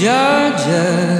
Georgia.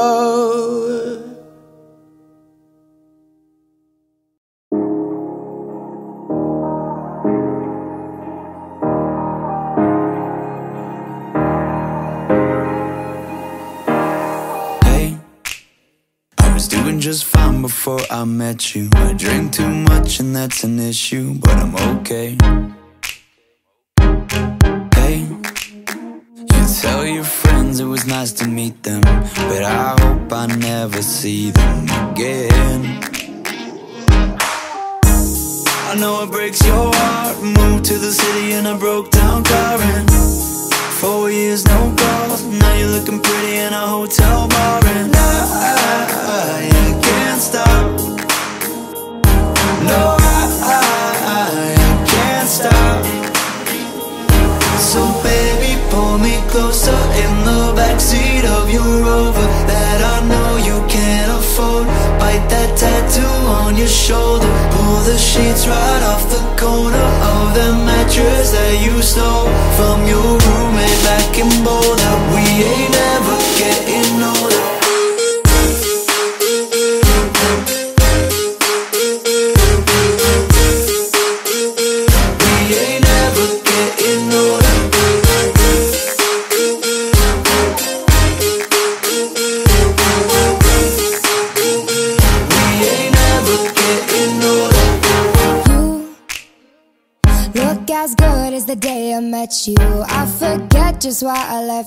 I met you. I drink too much and that's an issue But I'm okay. Hey You tell your friends it was nice to meet them But I hope I never see them again. I know it breaks your heart. Moved to the city in a broke down car And four years, no calls. Now you're looking pretty in a hotel bar And I, I, I you stole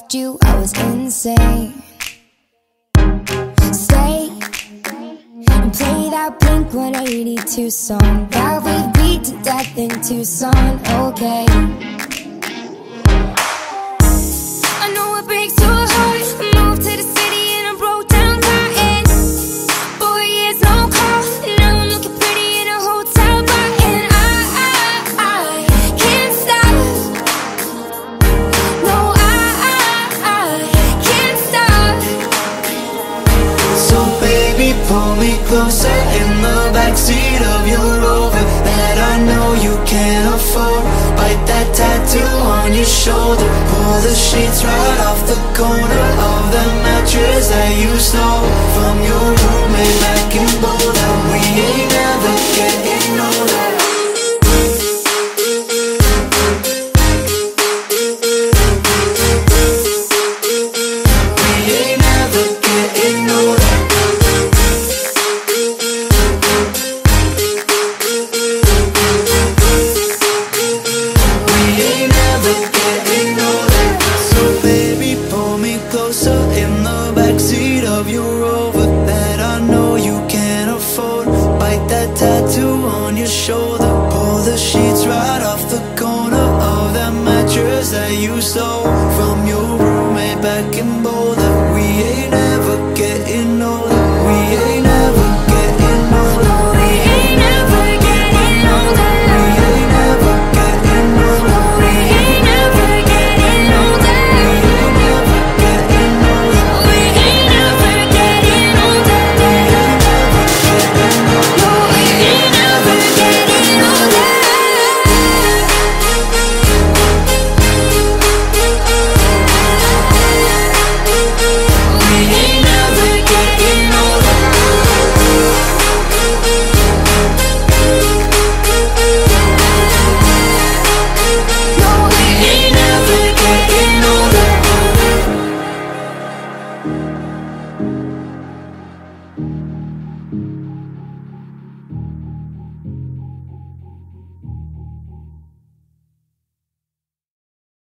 left you, I was insane. Stay and play that Blink-182 song. That we beat to death in Tucson, okay. your shoulder. Pull the sheets right off the corner Of the mattress that you stole from your room. rainbow